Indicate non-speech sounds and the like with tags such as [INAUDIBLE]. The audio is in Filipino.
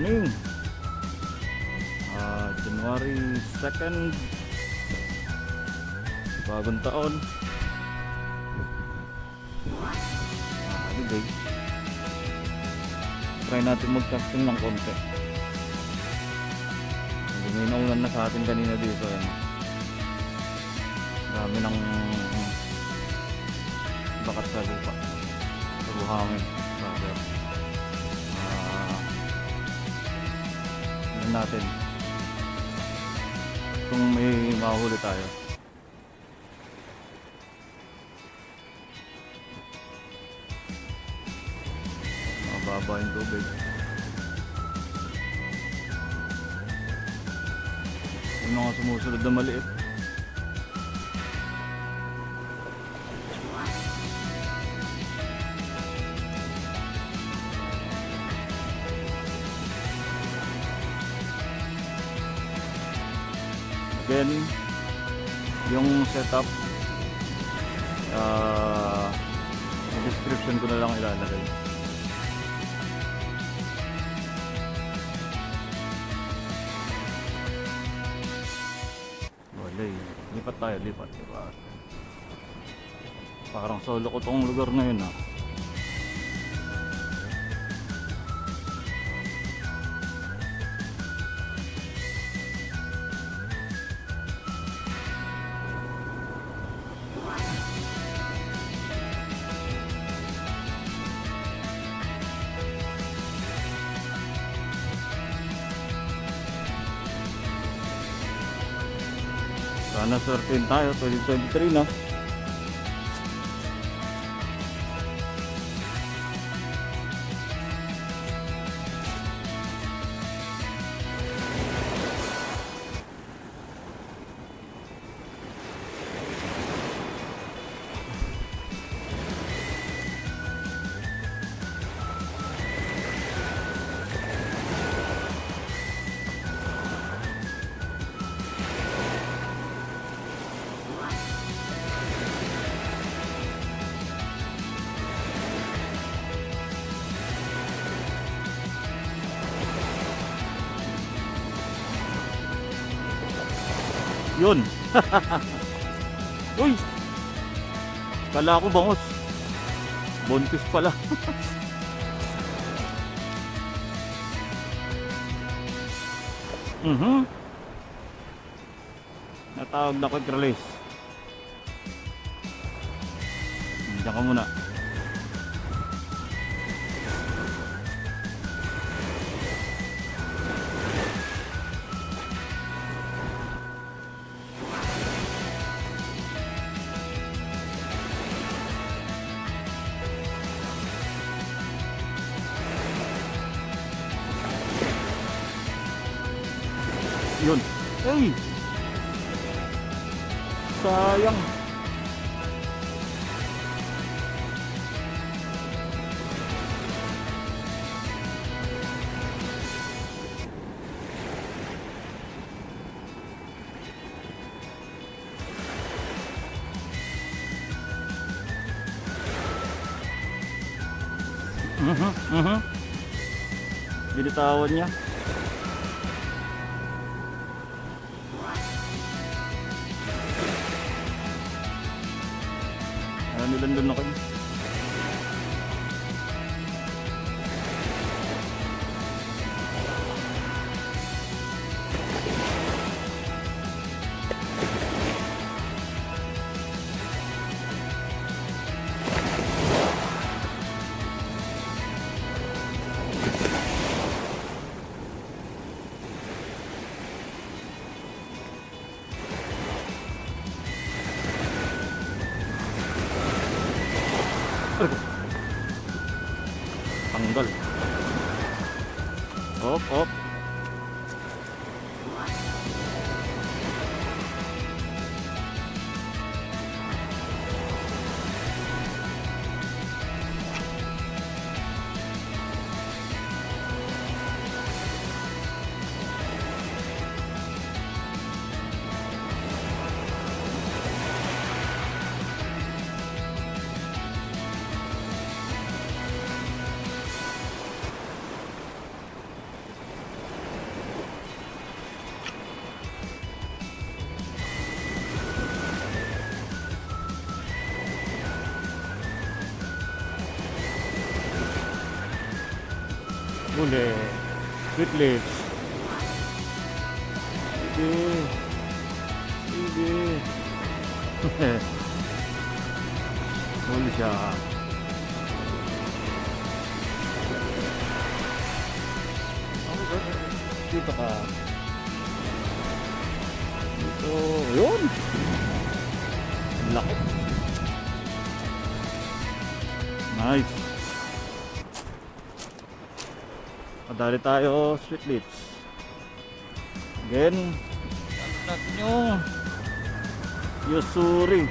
Morning. Ah, January 2nd. Bagong taon. Ah, holiday. Try natin mag-casting ng konti. Hindi may naulan na sa atin kanina dito. Ano. Dami ng bakat sa lupa. Sa buhangin. Rather. Natin kung may mahuli tayo. Mababa yung tubig. Yung mga sumusunod na maliit. Then, yung setup, yung description ko na lang ilalagay. Wala eh. Lipat tayo, lipat. Diba? Parang solo ko tong lugar na yun ah. Sana swertein tayo, 2023 na. Yun. [LAUGHS] Uy. Kala ko bangos. Buntis pala. [LAUGHS] mhm. Natawag na quick release. Diyan ka muna. Yun. Hey! Sayang. Mhm, mhm. Binitawan niya. Ano nilandun ako yun? Huli. Sweet lips. Sige. Sige. Huli siya. Dito ka. Dito. Yun. Ang Laki. Nice. Madali tayo, sweet lips. Again, natin yung Yusuri.